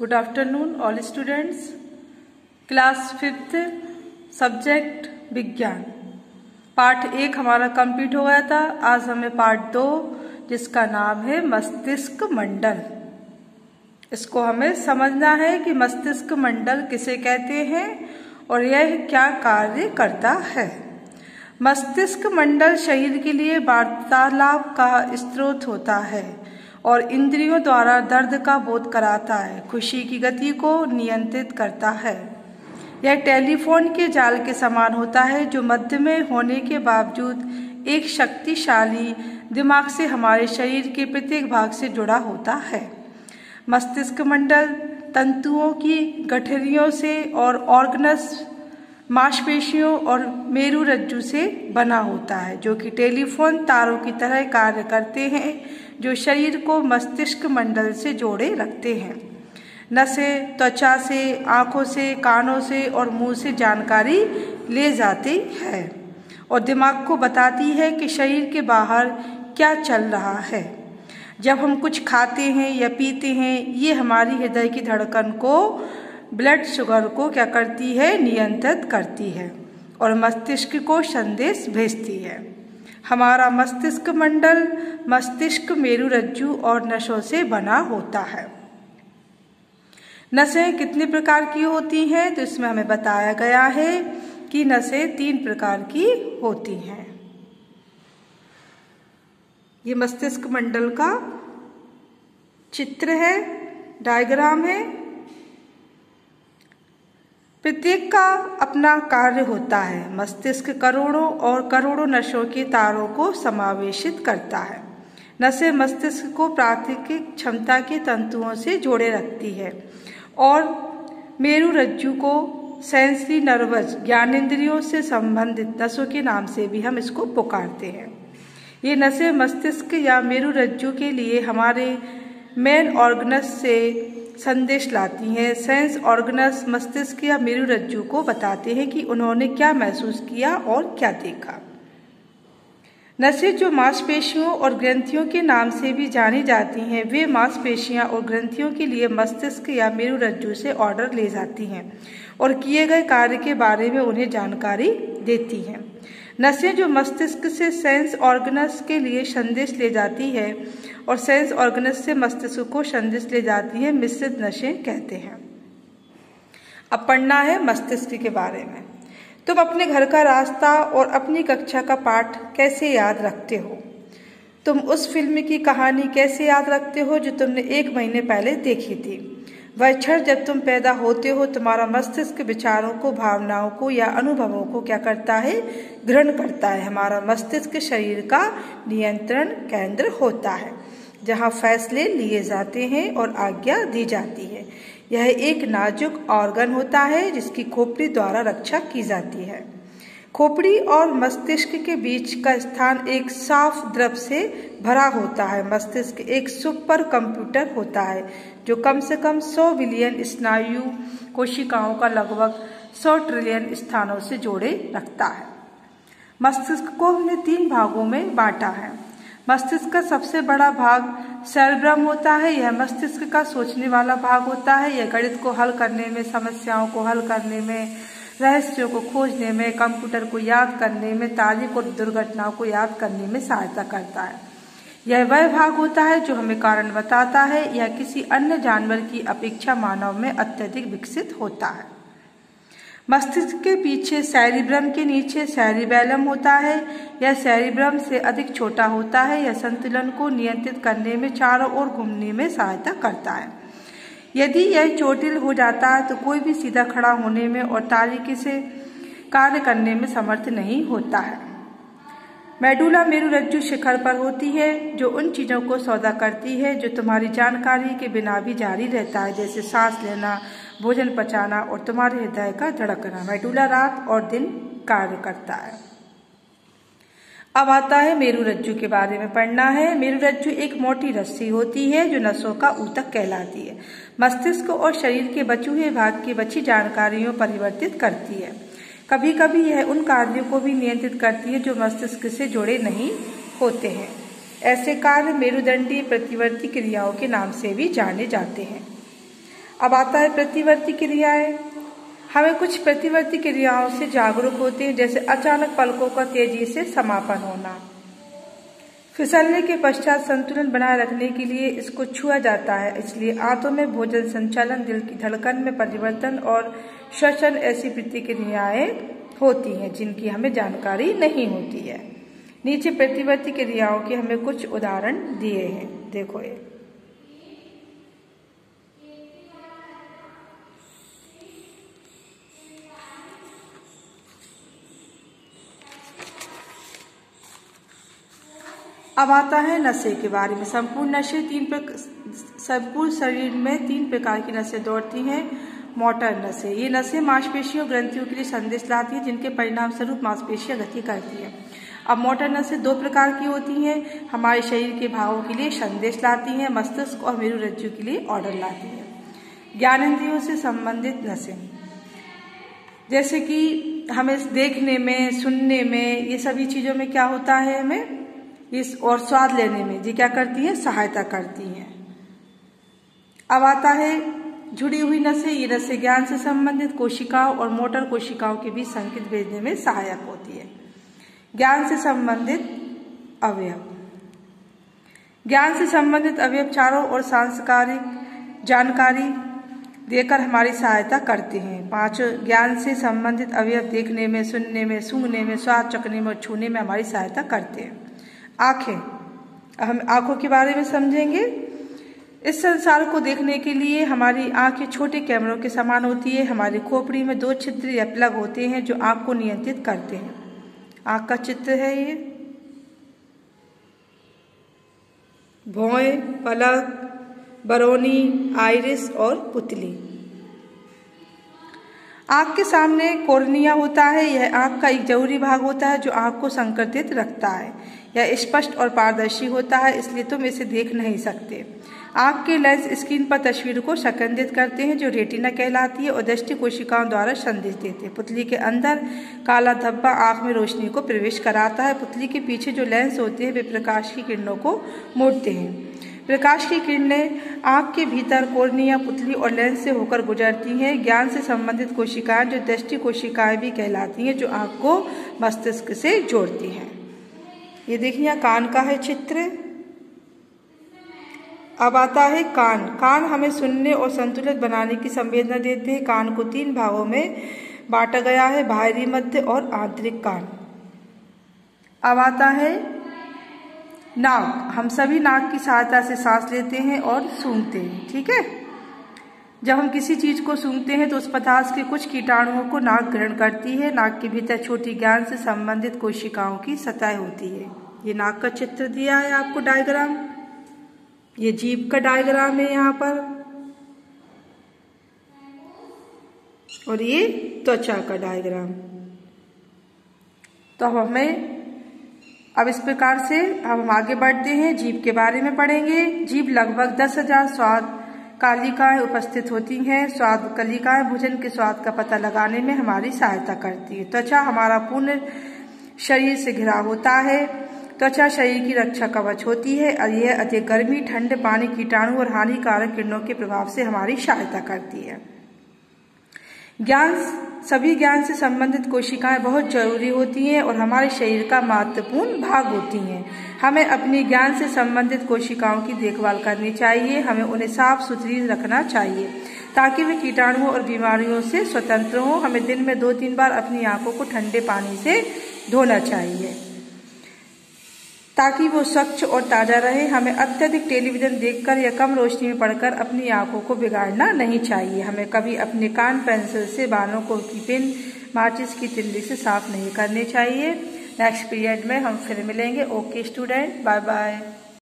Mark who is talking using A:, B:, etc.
A: Good afternoon all students class fifth subject विज्ञान। Part एक हमारा कंप्लीट हो गया था। आज हमें पार्ट दो, जिसका नाम है मस्तिष्क मंडल। इसको हमें समझना है कि मस्तिष्क मंडल किसे कहते हैं और यह क्या कार्य करता है। मस्तिष्क मंडल शरीर के लिए वार्तालाप का स्रोत होता है। और इंद्रियों द्वारा दर्द का बोध कराता है, खुशी की गति को नियंत्रित करता है। यह टेलीफोन के जाल के समान होता है, जो मध्य में होने के बावजूद एक शक्तिशाली दिमाग से हमारे शरीर के प्रत्येक भाग से जुड़ा होता है। मस्तिष्क मंडल तंतुओं की गठरियों से और ऑर्गनस मांसपेशियों और मेरु रज्जु से बना होता है, जो कि टेलीफोन तारों की तरह कार्य करते हैं, जो शरीर को मस्तिष्क मंडल से जोड़े रखते हैं। नसें, त्वचा से, आँखों से, कानों से और मुँह से जानकारी ले जाती है और दिमाग को बताती है कि शरीर के बाहर क्या चल रहा है। जब हम कुछ खाते हैं या पीते हैं, ये हमारी हृदय की धड़कन को ब्लड शुगर को क्या करती है? नियंत्रित करती है और मस्तिष्क को संदेश भेजती है। हमारा मस्तिष्क मंडल मस्तिष्क मेरु रज्जु और नसों से बना होता है। नसें कितने प्रकार की होती हैं? तो इसमें हमें बताया गया है कि नसें तीन प्रकार की होती हैं। ये मस्तिष्क मंडल का चित्र है, डायग्राम है प्रत्येक का अपना कार्य होता है। मस्तिष्क करोड़ों और करोड़ों नशों के तारों को समावेशित करता है। नशे मस्तिष्क को प्राकृतिक क्षमता के तंतुओं से जोड़े रखती है और मेरु रज्जु को सेंसरी नर्वस ज्ञानेन्द्रियों से संबंधित नसों के नाम से भी हम इसको पुकारते हैं। ये नशे मस्तिष्क या मेरु रज्जु के लिए हमारे मेन ऑर्गनस से संदेश लाती हैं। सेंस ऑर्गनस मस्तिष्क या मेरु रज्जु को बताते हैं कि उन्होंने क्या महसूस किया और क्या देखा। नसें जो मांसपेशियों और ग्रंथियों के नाम से भी जानी जाती हैं, वे मांसपेशियाँ और ग्रंथियों के लिए मस्तिष्क या मेरुरज्जु से ऑर्डर ले जाती हैं और किए गए कार्य के बारे में उन्हें जानकारी देती हैं। नसें जो मस्तिष्क से सेंस ऑर्गनस के लिए संदेश ले जाती है और सेंस ऑर्गनस से मस्तिष्क को संदेश ले जाती है, मिश्रित नशें कहते हैं। अब पढ़ना है मस्तिष्क के बारे में। तुम अपने घर का रास्ता और अपनी कक्षा का पाठ कैसे याद रखते हो? तुम उस फ़िल्म की कहानी कैसे याद रखते हो जो तुमने एक महीने पहले देखी थी? वह क्षण जब तुम पैदा होते हो, तुम्हारा मस्तिष्क विचारों को, भावनाओं को या अनुभवों को क्या करता है? ग्रहण करता है। हमारा मस्तिष्क शरीर का नियंत्रण केंद्र होता है, जहाँ फैसले लिए जाते हैं और आज्ञा दी जाती है। यह एक नाजुक ऑर्गन होता है, जिसकी खोपड़ी द्वारा रक्षा की जाती है। खोपड़ी और मस्तिष्क के बीच का स्थान एक साफ़ द्रव से भरा होता है। मस्तिष्क एक सुपर कंप्यूटर होता है, जो कम से कम 100 बिलियन स्नायु कोशिकाओं का लगभग 100 ट्रिलियन स्थानों से जोड़े रखता है। मस्तिष्क को हमने तीन भागों में बांटा है। मस्तिष्क का सबसे बड़ा भाग सेरेब्रम होता है। यह मस्तिष्क का सोचने वाला भाग होता है। यह गणित को हल करने में, समस्याओं को हल करने में रहस्यों को खोजने में, कंप्यूटर को याद करने में, तारीख और दुर्घटनाओं को याद करने में सहायता करता है। यह वह भाग होता है जो हमें कारण बताता है यह किसी अन्य जानवर की अपेक्षा मानव में अत्यधिक विकसित होता है। मस्तिष्क के पीछे सैरिब्रम के नीचे सैरिबैलम होता है। यह सैरिब्रम से अधिक छोटा होता है। यह संतुलन को नियंत्रित करने में, चारों ओर घूमने में सहायता करता है। यदि यह चोटिल हो जाता है तो कोई भी सीधा खड़ा होने में और तारीकी से कार्य करने में समर्थ नहीं होता है। मेडुला मेरुरज्जु शिखर पर होती है, जो उन चीज़ों को सौदा करती है, जो तुम्हारी जानकारी के बिना भी जारी रहता है, जैसे सांस लेना, भोजन पचाना और तुम्हारे हृदय का धड़कना। मेडुला रात और दिन कार्य करता है। अब आता है मेरु रज्जु के बारे में पढ़ना है। मेरु रज्जु एक मोटी रस्सी होती है जो नसों का ऊतक कहलाती है। मस्तिष्क और शरीर के बचे हुए भाग की बची जानकारियों परिवर्तित करती है। कभी कभी यह उन कार्यों को भी नियंत्रित करती है जो मस्तिष्क से जुड़े नहीं होते हैं। ऐसे कार्य मेरुदंडी प्रतिवर्ती क्रियाओं के नाम से भी जाने जाते हैं। अब आता है प्रतिवर्ती क्रियाएँ। हमें कुछ प्रतिवर्ती क्रियाओं से जागरूक होते हैं, जैसे अचानक पलकों का तेज़ी से समापन होना। फिसलने के पश्चात संतुलन बनाए रखने के लिए इसको छुआ जाता है, इसलिए आंतों में भोजन संचालन, दिल की धड़कन में परिवर्तन और श्वसन ऐसी प्रतिक्रियाएँ होती हैं जिनकी हमें जानकारी नहीं होती है। नीचे प्रतिवर्ती क्रियाओं के हमें कुछ उदाहरण दिए हैं। देखो ये। अब आता है नशे के बारे में। संपूर्ण नशे तीन संपूर्ण शरीर में तीन प्रकार की नशे दौड़ती हैं। मोटर नशे। ये नशे मांसपेशियों ग्रंथियों के लिए संदेश लाती है, जिनके परिणाम स्वरूप मांसपेशियाँ गति करती है। अब मोटर नशे दो प्रकार की होती हैं। हमारे शरीर के भावों के लिए संदेश लाती हैं, मस्तिष्क और मेरु रज्जु के लिए ऑर्डर लाती है। ज्ञानेन्द्रियों से संबंधित नशे। जैसे कि हमें देखने में, सुनने में, ये सभी चीज़ों में क्या होता है हमें? इस और स्वाद लेने में। जी क्या करती है? सहायता करती हैं। अब आता है, जुड़ी हुई नसें। ये नसें ज्ञान से संबंधित कोशिकाओं और मोटर कोशिकाओं के बीच संकेत भेजने में सहायक होती है। ज्ञान से संबंधित अवयव। ज्ञान से संबंधित अवयव चारों और सांस्कारिक जानकारी देकर हमारी सहायता करते हैं। पाँच, ज्ञान से संबंधित अवयव देखने में, सुनने में, सूंघने में, स्वाद चखने में और छूने में हमारी सहायता करते हैं। आँखें। हम आँखों के बारे में समझेंगे। इस संसार को देखने के लिए हमारी आँखें छोटे कैमरों के समान होती है। हमारी खोपड़ी में दो छिद्र या प्लग होते हैं जो आँख को नियंत्रित करते हैं। आँख का चित्र है ये। भौए पलक बरौनी, आयरिस और पुतली। आँख के सामने कोर्निया होता है, यह आँख का एक ज़रूरी भाग होता है जो आँख को संकर्तित रखता है। यह स्पष्ट और पारदर्शी होता है, इसलिए तुम इसे देख नहीं सकते। आँख के लेंस स्क्रीन पर तस्वीर को संकेंद्रित करते हैं, जो रेटिना कहलाती है और दृष्टि कोशिकाओं द्वारा संदेश देते हैं। पुतली के अंदर काला धब्बा आँख में रोशनी को प्रवेश कराता है। पुतली के पीछे जो लेंस होते हैं, वे प्रकाश की किरणों को मोड़ते हैं। प्रकाश की किरणें आँख के भीतर कोर्निया, पुतली और लेंस से होकर गुजरती हैं। ज्ञान से संबंधित कोशिकाएँ जो दृष्टि कोशिकाएँ भी कहलाती हैं, जो आँख को मस्तिष्क से जोड़ती हैं। ये देखिए कान का है चित्र। अब आता है कान। कान हमें सुनने और संतुलित बनाने की संवेदना देते हैं। कान को तीन भागों में बांटा गया है, बाहरी मध्य और आंतरिक कान। अब आता है नाक हम सभी नाक की सहायता से सांस लेते हैं और सूंघते हैं, ठीक है? जब हम किसी चीज़ को सूंघते हैं तो उस पदार्थ के कुछ कीटाणुओं को नाक ग्रहण करती है। नाक के भीतर छोटी ज्ञान से संबंधित कोशिकाओं की सतह होती है। ये नाक का चित्र दिया है आपको डायग्राम। ये जीभ का डायग्राम है यहाँ पर। और ये त्वचा का डायग्राम। तो हमें अब इस प्रकार से अब हम आगे बढ़ते हैं जीभ के बारे में पढ़ेंगे। जीव लगभग दस हज़ार स्वाद कालिकाएँ उपस्थित होती हैं। स्वाद कलिकाएँ भोजन के स्वाद का पता लगाने में हमारी सहायता करती है। त्वचा हमारा पूर्ण शरीर से घिरा होता है। त्वचा शरीर की रक्षा कवच होती है और यह अधिक गर्मी, ठंड, पानी, कीटाणु और हानिकारक किरणों के प्रभाव से हमारी सहायता करती है। ज्ञान सभी ज्ञान से संबंधित कोशिकाएँ बहुत ज़रूरी होती हैं और हमारे शरीर का महत्वपूर्ण भाग होती हैं। हमें अपने ज्ञान से संबंधित कोशिकाओं की देखभाल करनी चाहिए, हमें उन्हें साफ़ सुथरी रखना चाहिए, ताकि वे कीटाणुओं और बीमारियों से स्वतंत्र हों। हमें दिन में दो तीन बार अपनी आँखों को ठंडे पानी से धोना चाहिए। ताकि वो स्वच्छ और ताज़ा रहे। हमें अत्यधिक टेलीविज़न देखकर या कम रोशनी में पढ़कर अपनी आँखों को बिगाड़ना नहीं चाहिए। हमें कभी अपने कान पेंसिल से बालों को की पिन, माचिस की तिल्ली से साफ़ नहीं करनी चाहिए। नेक्स्ट पीरियड में हम फिर मिलेंगे। Okay student, bye bye.